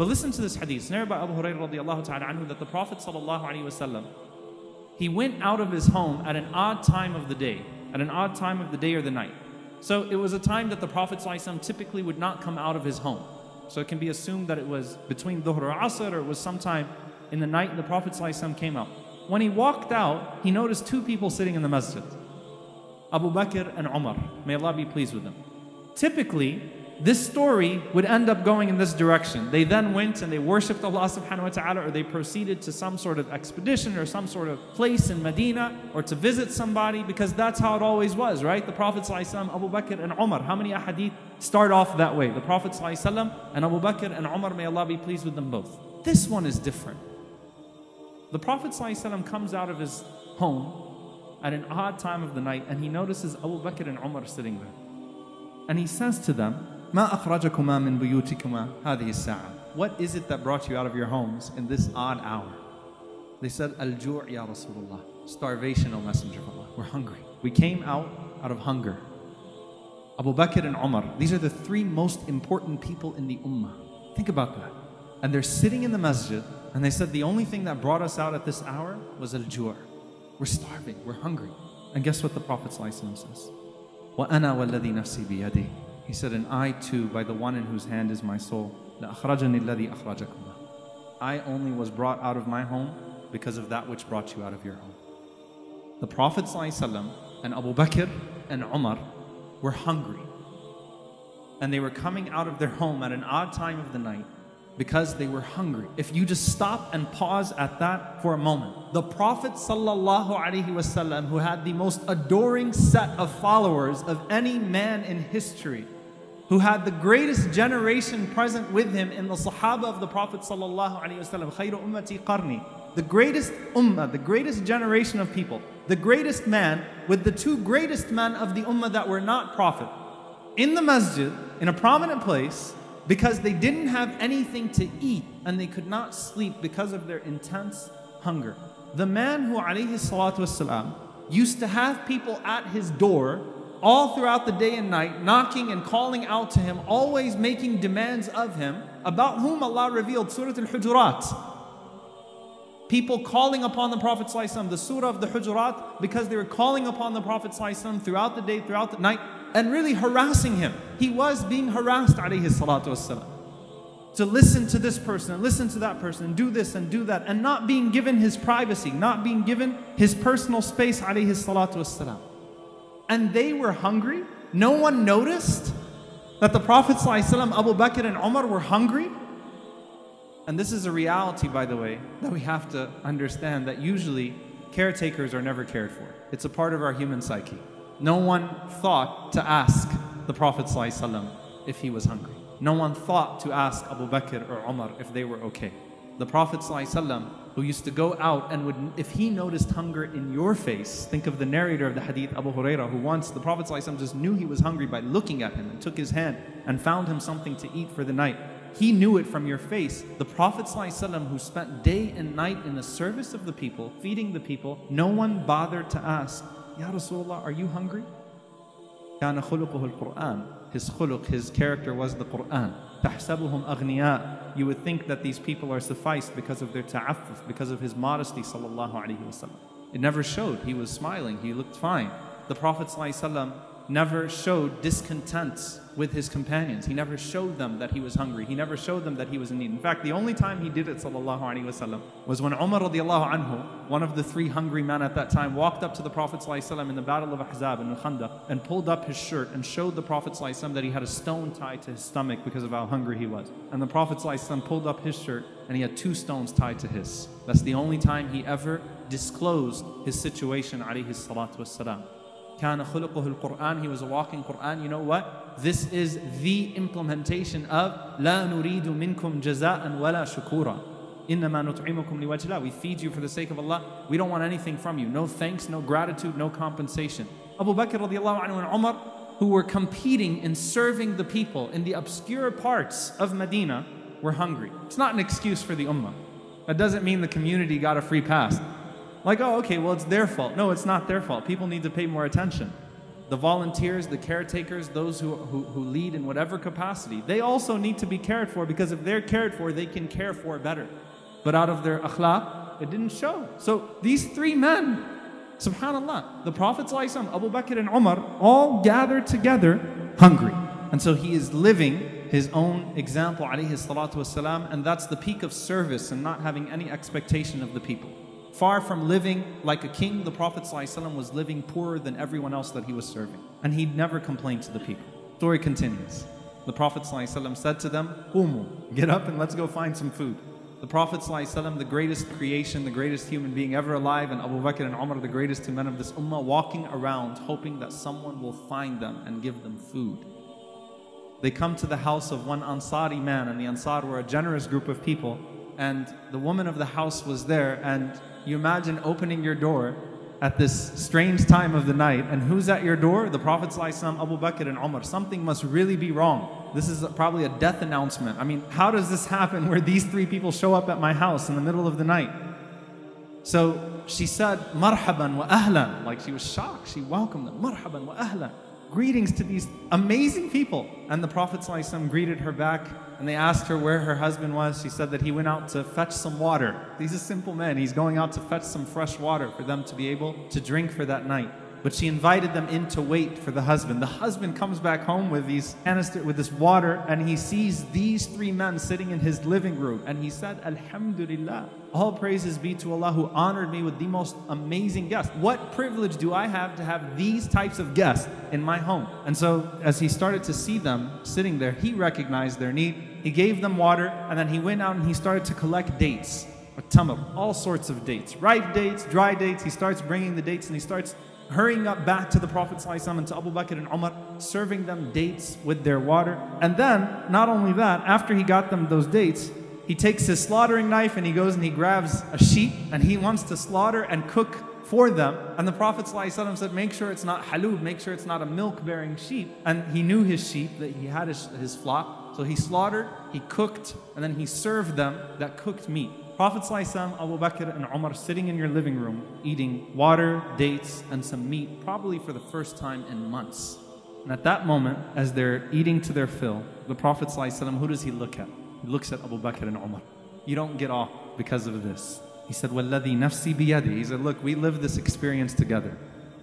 But listen to this hadith. Narrated by Abu Hurairah radiallahu ta'ala anhu that the Prophet sallallahu alaihi wasallam, he went out of his home at an odd time of the day, at an odd time of the day or the night. So it was a time that the Prophet ﷺ typically would not come out of his home. So it can be assumed that it was between Dhuhr or Asr or it was sometime in the night the Prophet ﷺ came out. When he walked out, he noticed two people sitting in the masjid Abu Bakr and Umar. May Allah be pleased with them. Typically, this story would end up going in this direction. They then went and they worshipped Allah subhanahu wa ta'ala, or they proceeded to some sort of expedition or some sort of place in Medina or to visit somebody because that's how it always was, right? The Prophet ﷺ, Abu Bakr and Umar. How many ahadith start off that way? The Prophet ﷺ and Abu Bakr and Umar, may Allah be pleased with them both. This one is different. The Prophet ﷺ comes out of his home at an odd time of the night and he notices Abu Bakr and Umar sitting there. And he says to them, ما أخرجكما من بيوتكما هذه الساعة What is it that brought you out of your homes in this odd hour? They said, Al-ju' ya Rasulullah. Starvation, O Messenger of Allah. We're hungry. We came out out of hunger. Abu Bakr and Umar, these are the three most important people in the ummah. Think about that. And they're sitting in the masjid, and they said, the only thing that brought us out at this hour was al-ju'. We're starving, we're hungry. And guess what the Prophet says? وَأَنَا وَالَّذِي نَفْسِي بِيَدِهِ he said, And I too, by the one in whose hand is my soul, I only was brought out of my home because of that which brought you out of your home. The Prophet ﷺ and Abu Bakr and Umar were hungry. And they were coming out of their home at an odd time of the night because they were hungry. If you just stop and pause at that for a moment, the Prophet ﷺ, who had the most adoring set of followers of any man in history, who had the greatest generation present with him in the Sahaba of the Prophet sallallahu the greatest ummah, the greatest generation of people, the greatest man with the two greatest men of the ummah that were not prophet, in the masjid, in a prominent place, because they didn't have anything to eat and they could not sleep because of their intense hunger. The man who alayhi used to have people at his door all throughout the day and night, knocking and calling out to him, always making demands of him, about whom Allah revealed Surah Al Hujurat. People calling upon the Prophet the Surah of the Hujurat, because they were calling upon the Prophet throughout the day, throughout the night, and really harassing him. He was being harassed, alayhi salatu wasalam. To listen to this person and listen to that person and do this and do that, and not being given his privacy, not being given his personal space, alayhi salatu wasalam and they were hungry. No one noticed that the Prophet ﷺ, Abu Bakr and Umar were hungry. And this is a reality, by the way, that we have to understand that usually caretakers are never cared for. It's a part of our human psyche. No one thought to ask the Prophet ﷺ if he was hungry. No one thought to ask Abu Bakr or Umar if they were okay. The Prophet ﷺ who used to go out and would, if he noticed hunger in your face, think of the narrator of the hadith, Abu Hurairah, who once the Prophet ﷺ just knew he was hungry by looking at him and took his hand and found him something to eat for the night. He knew it from your face. The Prophet ﷺ, who spent day and night in the service of the people, feeding the people, no one bothered to ask, Ya Rasulullah, are you hungry? كان خلقه القرآن. His khuluq, his character was the Quran. تحسبهم أغنياء You would think that these people are sufficed because of their ta'affuf, because of his modesty sallallahu alaihi wasallam. It never showed. He was smiling. He looked fine. The Prophet sallallahu never showed discontent with his companions. He never showed them that he was hungry. He never showed them that he was in need. In fact, the only time he did it wasallam was when Umar radiallahu anhu, one of the three hungry men at that time, walked up to the Prophet sallallahu in the battle of Ahzab in Khandaq and pulled up his shirt and showed the Prophet sallallahu that he had a stone tied to his stomach because of how hungry he was. And the Prophet sallallahu pulled up his shirt and he had two stones tied to his. That's the only time he ever disclosed his situation alayhi salatu wassalam. كان خلقه القرآن he was a walking Quran you know what this is the implementation of لا نريد منكم جزاء ولا شكورا إنما نطعمكم لوجه الله we feed you for the sake of Allah we don't want anything from you no thanks no gratitude no compensation Abu Bakr radiallahu anhu and Umar who were competing in serving the people in the obscure parts of Medina were hungry it's not an excuse for the ummah that doesn't mean the community got a free pass like, oh, okay, well, it's their fault. No, it's not their fault. People need to pay more attention. the volunteers, the caretakers, those who, who, who lead in whatever capacity, they also need to be cared for because if they're cared for, they can care for better. But out of their akhlaq, it didn't show. So these three men, subhanAllah, the Prophet ﷺ, Abu Bakr and Umar, all gathered together hungry. And so he is living his own example, alayhi salatu wasalam, and that's the peak of service and not having any expectation of the people. Far from living like a king, the Prophet ﷺ was living poorer than everyone else that he was serving. And he never complained to the people. Story continues. The Prophet ﷺ said to them, Qumu, get up and let's go find some food. The Prophet ﷺ, the greatest creation, the greatest human being ever alive, and Abu Bakr and Umar, the greatest two men of this ummah, walking around hoping that someone will find them and give them food. They come to the house of one Ansari man, and the Ansar were a generous group of people. and the woman of the house was there, and you imagine opening your door at this strange time of the night, and who's at your door? The Prophet ﷺ, Abu Bakr and Umar. Something must really be wrong. This is probably a death announcement. I mean, how does this happen where these three people show up at my house in the middle of the night? So she said, Marhaban wa ahlan. Like she was shocked. She welcomed them. Marhaban wa ahlan greetings to these amazing people. And the Prophet greeted her back and they asked her where her husband was. She said that he went out to fetch some water. These are simple men. He's going out to fetch some fresh water for them to be able to drink for that night. But she invited them in to wait for the husband. The husband comes back home with these canister with this water, and he sees these three men sitting in his living room. And he said, Alhamdulillah. All praises be to Allah who honored me with the most amazing guests. What privilege do I have to have these types of guests in my home? And so, as he started to see them sitting there, he recognized their need. He gave them water, and then he went out and he started to collect dates, tamar, all sorts of dates, ripe dates, dry dates. He starts bringing the dates and he starts hurrying up back to the Prophet ﷺ and to Abu Bakr and Umar, serving them dates with their water. And then, not only that, after he got them those dates, he takes his slaughtering knife and he goes and he grabs a sheep and he wants to slaughter and cook for them. And the Prophet ﷺ said, Make sure it's not halub, make sure it's not a milk bearing sheep. And he knew his sheep, that he had his, his flock. So he slaughtered, he cooked, and then he served them that cooked meat. Prophet ﷺ, Abu Bakr and Umar sitting in your living room eating water, dates, and some meat, probably for the first time in months. And at that moment, as they're eating to their fill, the Prophet ﷺ, who does he look at? He looks at Abu Bakr and Umar. You don't get off because of this. He said, وَالَّذِي نَفْسِي بِيَدِي He said, look, we lived this experience together.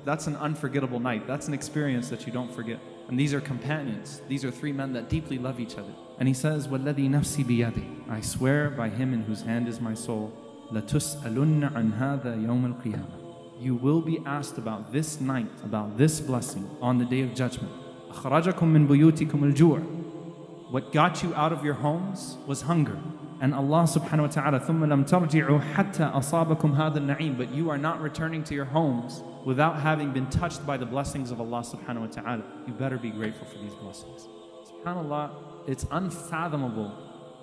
That's an unforgettable night. That's an experience that you don't forget. And these are companions. These are three men that deeply love each other. And he says, وَالَّذِي نَفْسِي بِيَدِي I swear by him in whose hand is my soul, لَتُسْأَلُنَّ عَنْ هَذَا يَوْمَ الْقِيَامَةِ You will be asked about this night, about this blessing on the day of judgment. أَخْرَجَكُم مِّن بُيُوتِكُمُ الْجُوعِ What got you out of your homes was hunger. And Allah subhanahu wa ta'ala, ثُمَّ لَمْ تَرْجِعُوا حَتَّى أَصَابَكُمْ هَذَا النَّعِيمِ But you are not returning to your homes without having been touched by the blessings of Allah subhanahu wa ta'ala. You better be grateful for these blessings. SubhanAllah, it's unfathomable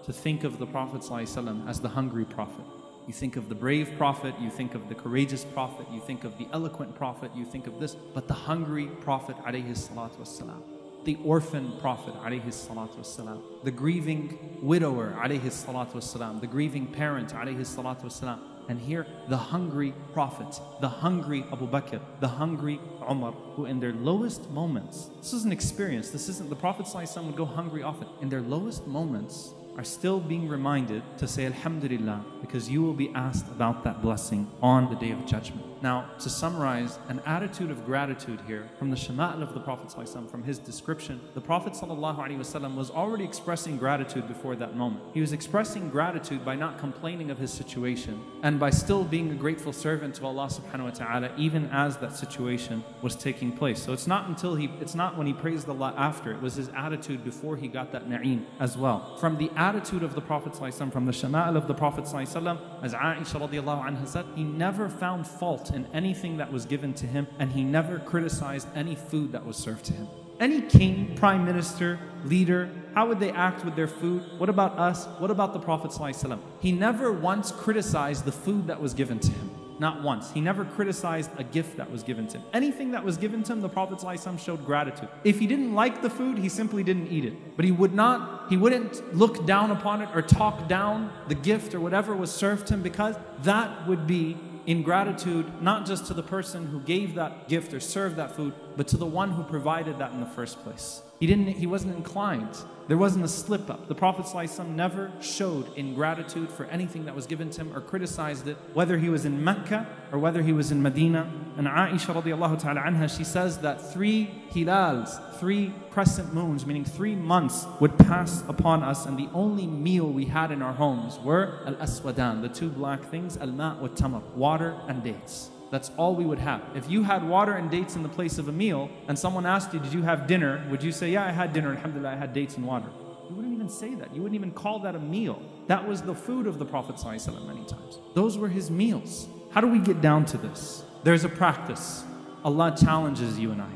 to think of the Prophet ﷺ as the hungry prophet. You think of the brave prophet, you think of the courageous prophet, you think of the eloquent prophet, you think of this, but the hungry prophet والسلام, the orphan Prophet alayhi salatu wasalam, the grieving widower alayhi salatu wasalam, the grieving parent alayhi salatu wasalam, and here the hungry Prophet, the hungry Abu Bakr, the hungry Umar, who in their lowest moments, this is an experience, this isn't, the Prophet ﷺ would go hungry often, in their lowest moments are still being reminded to say Alhamdulillah because you will be asked about that blessing on the Day of Judgment. Now, to summarize, an attitude of gratitude here from the Shama'il of the Prophet, from his description, the Prophet was already expressing gratitude before that moment. He was expressing gratitude by not complaining of his situation and by still being a grateful servant to Allah subhanahu wa ta'ala even as that situation was taking place. So it's not until he it's not when he praised Allah after, it was his attitude before he got that na'im as well. From the attitude of the Prophet from the Shama'il of the Prophet ﷺ, as Aisha radiallahu anha said, he never found fault in anything that was given to him, and he never criticized any food that was served to him. Any king, prime minister, leader, how would they act with their food? What about us? What about the Prophet? ﷺ? He never once criticized the food that was given to him. Not once. He never criticized a gift that was given to him. Anything that was given to him, the Prophet ﷺ showed gratitude. If he didn't like the food, he simply didn't eat it. But he would not, he wouldn't look down upon it or talk down the gift or whatever was served to him because that would be ingratitude not just to the person who gave that gift or served that food, but to the one who provided that in the first place. He didn't he wasn't inclined. There wasn't a slip up. The Prophet never showed ingratitude for anything that was given to him or criticized it, whether he was in Mecca or whether he was in Medina. And Aisha radiallahu ta'ala anha, she says that three hilals, three crescent moons, meaning three months, would pass upon us, and the only meal we had in our homes were al-aswadan, the two black things, al-ma' wa tamar, water and dates. That's all we would have. If you had water and dates in the place of a meal, and someone asked you, Did you have dinner? Would you say, Yeah, I had dinner. Alhamdulillah, I had dates and water. You wouldn't even say that. You wouldn't even call that a meal. That was the food of the Prophet ﷺ many times. Those were his meals. How do we get down to this? There's a practice. Allah challenges you and I.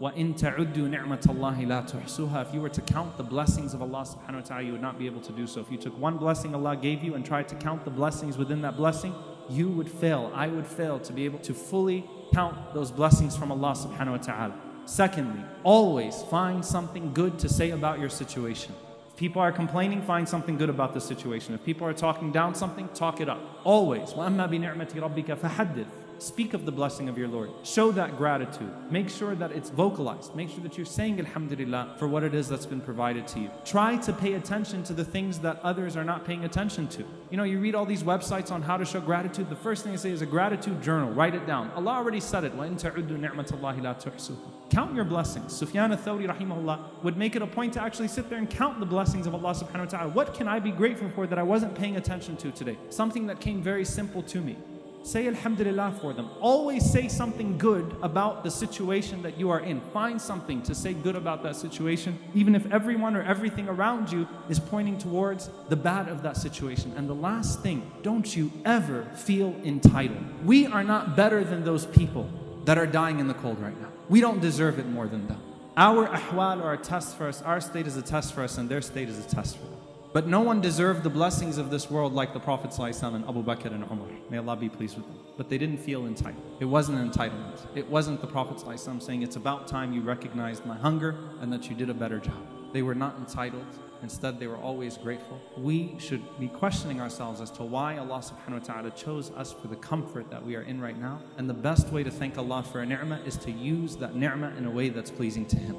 وَإِن تَعُدُّوا نِعْمَةَ اللَّهِ لَا تُحْصُوهَا If you were to count the blessings of Allah subhanahu wa ta'ala, you would not be able to do so. If you took one blessing Allah gave you and tried to count the blessings within that blessing, you would fail, I would fail to be able to fully count those blessings from Allah subhanahu wa ta'ala. Secondly, always find something good to say about your situation. If people are complaining, find something good about the situation. If people are talking down something, talk it up. Always. وَأَمَّا بِنِعْمَةِ رَبِّكَ فَحَدِّثْ Speak of the blessing of your Lord. Show that gratitude. Make sure that it's vocalized. Make sure that you're saying Alhamdulillah for what it is that's been provided to you. Try to pay attention to the things that others are not paying attention to. You know, you read all these websites on how to show gratitude. The first thing they say is a gratitude journal. Write it down. Allah already said it. Count your blessings. Sufyan al-Thawri rahimahullah would make it a point to actually sit there and count the blessings of Allah subhanahu wa ta'ala. What can I be grateful for that I wasn't paying attention to today? Something that came very simple to me. Say Alhamdulillah for them. Always say something good about the situation that you are in. Find something to say good about that situation, even if everyone or everything around you is pointing towards the bad of that situation. And the last thing, don't you ever feel entitled. We are not better than those people that are dying in the cold right now. We don't deserve it more than them. Our ahwal are a test for us, our state is a test for us, and their state is a test for them. But no one deserved the blessings of this world like the Prophet ﷺ and Abu Bakr and Umar. May Allah be pleased with them. But they didn't feel entitled. It wasn't an entitlement. It wasn't the Prophet ﷺ saying, It's about time you recognized my hunger and that you did a better job. They were not entitled. Instead, they were always grateful. We should be questioning ourselves as to why Allah subhanahu wa ta'ala chose us for the comfort that we are in right now. And the best way to thank Allah for a ni'mah is to use that ni'mah in a way that's pleasing to Him.